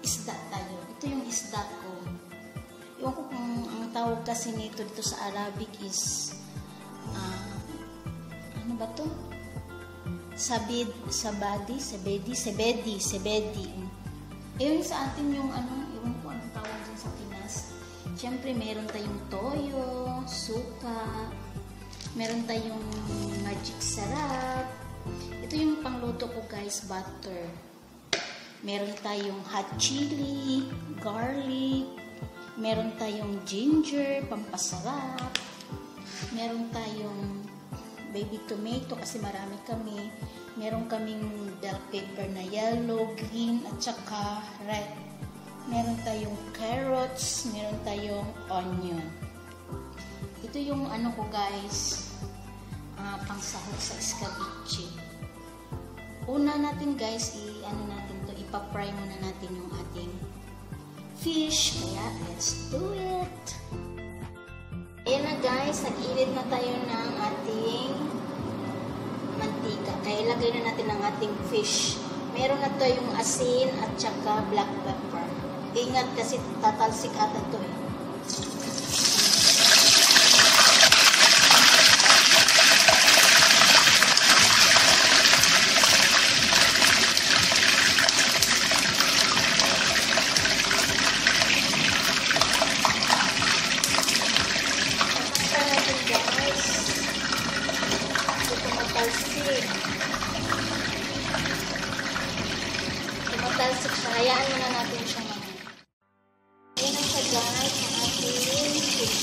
isda tayo. Ito yung isda ko. Iwan ko kung ang tawag kasi nito dito sa Arabic is uh, ano ba to? Sabid, sabadi, sabedi, sabedi, sabedi. Ayun sa atin yung ano, iwan ko anong tawag dyan sa Pinas. Siyempre, meron tayong toyo, suka, meron tayong magic sarap. Ito yung pangluto ko guys, butter. Meron tayong hot chili, garlic, meron tayong ginger, pampasarap. Meron tayong baby tomato kasi marami kami. Meron kaming bell pepper na yellow, green, at saka red. Meron tayong carrots, meron tayong onion. Ito yung ano ko guys, uh, pangsahog sa escabeche. Una natin guys, i-ano natin to, ipapry muna natin yung ating fish. Kaya, let's do it! Ayan na guys, nag-init na tayo ng ating mantika. Kaya lagay na natin ang ating fish. Meron na to yung asin at saka black pepper. Ingat kasi tatalsik ata to eh. Tumatalsik siya. Hayaan muna natin siya mamaya. Ayan na siya guys, ang ating fish.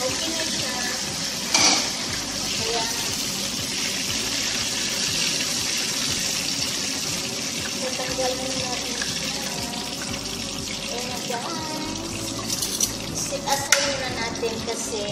Okay na siya. Kaya, tatanggalin natin siya. Ayan na guys. Aside muna natin kasi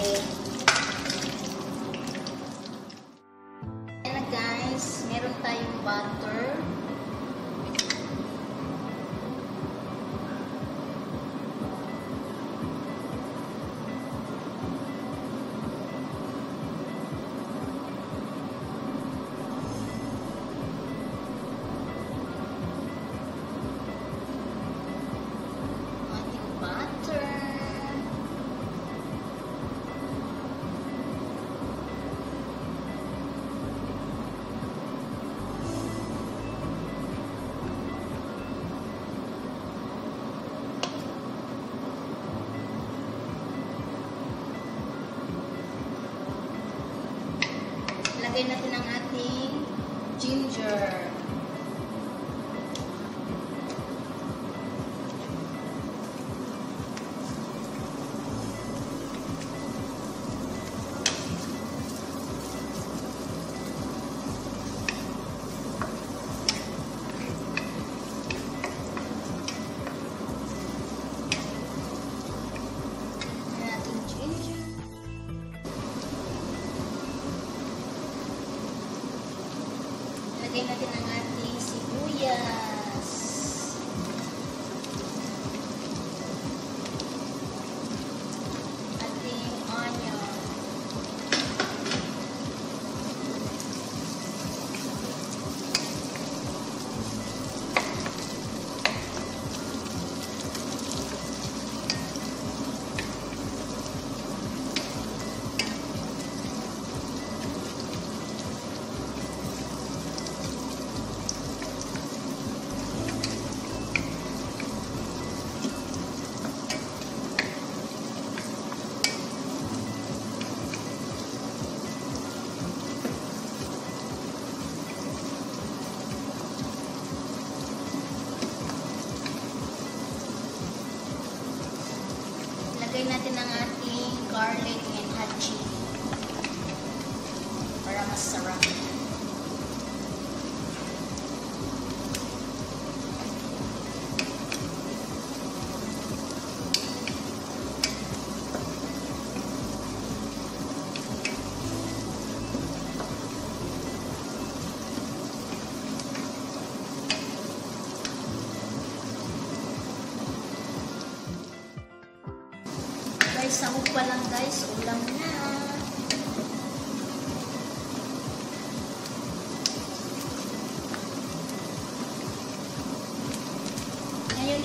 Lagay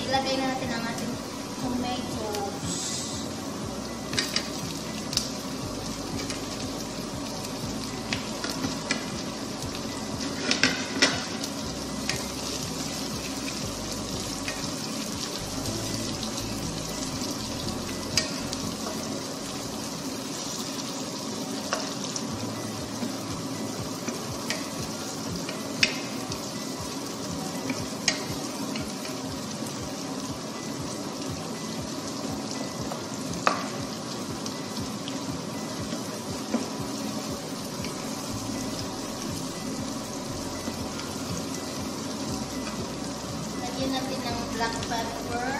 Ilagay na natin ang ating tomatoes. Lagyan natin ng black pepper.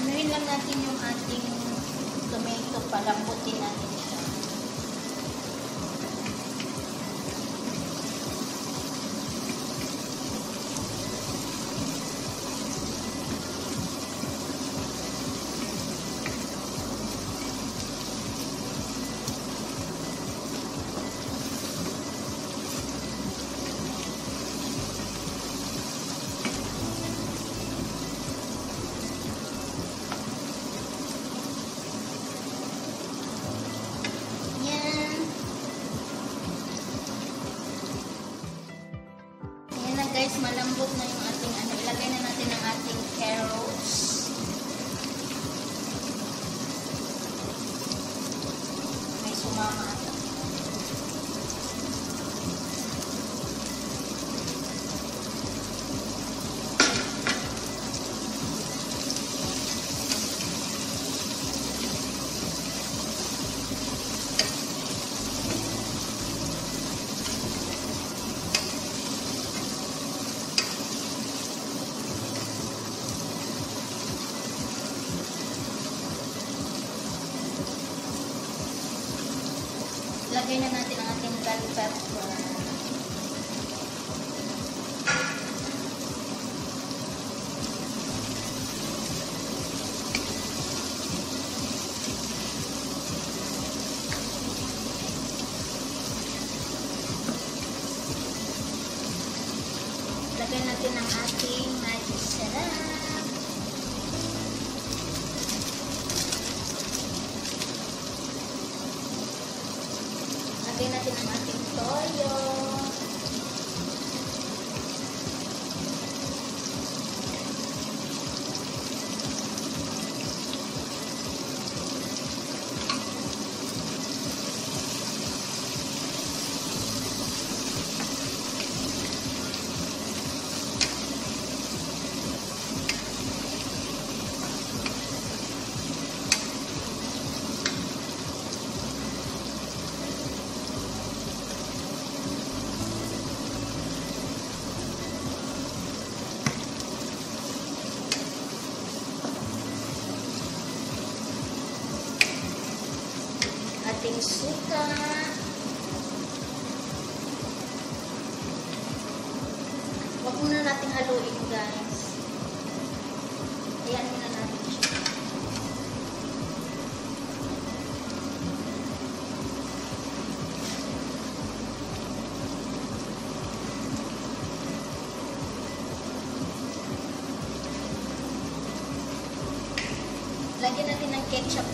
Anuhin lang natin yung ating tomato, palambutin natin Lagay na natin ang ating bell pepper. Lagay natin ang ating magic sarap. Lagay natin ang ating toyo. ating suka. Huwag muna natin haluin, guys. Ayan muna natin siya. Lagyan natin ng ketchup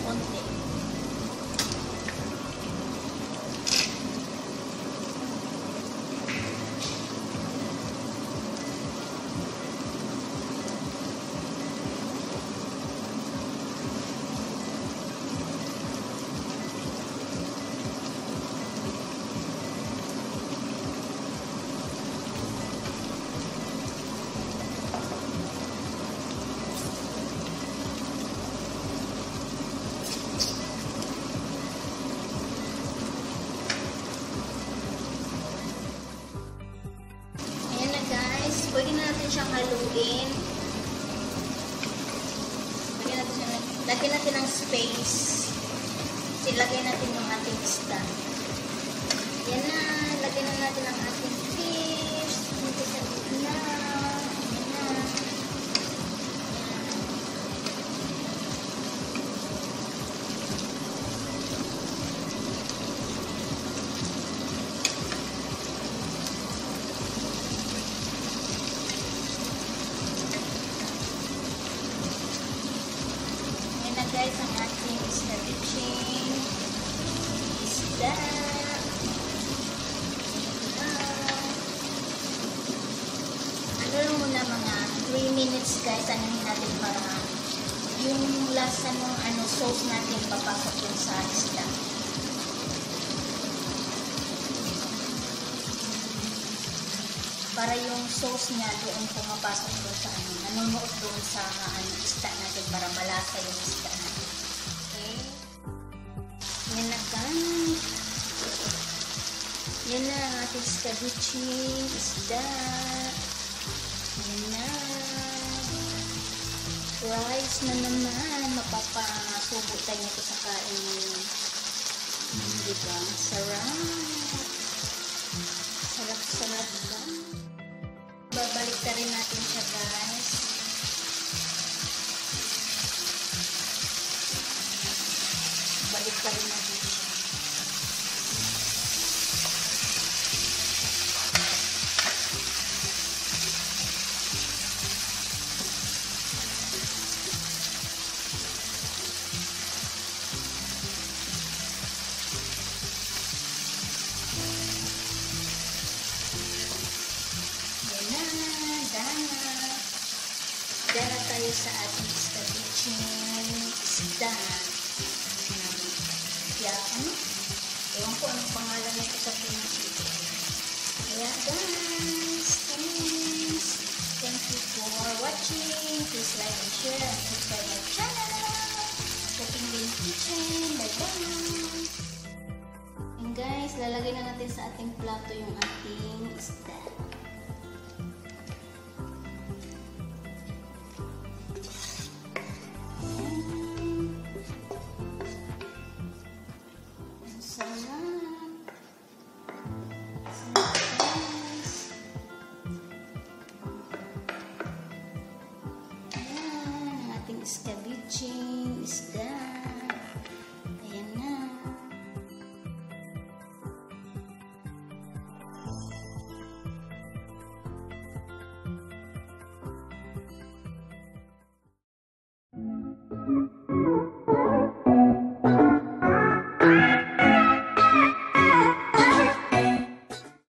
minutes guys, anuhin natin para yung lasa ng ano, sauce natin papasok dun sa isda. Para yung sauce niya doon pumapasok doon sa ano, nanunuot doon sa ano, isda natin para malasa yung isda natin. Okay? Yan na guys. Yan na ang ating ceviche isda. Yan na. Rice na naman. Mapapasubo tayo nito sa kain Diba? Sarap. Sarap-sarap lang. Babalik na rin natin siya guys. Balik pa rin natin sa ating ceviching isda. Kaya ano? Ewan ko anong pangalan nito sa dito. Kaya guys, thanks. Thank you for watching. Please like and share and subscribe my channel. Cooking Lane Kitchen. Bye-bye. And guys, lalagay na natin sa ating plato yung ating isda. Scabby está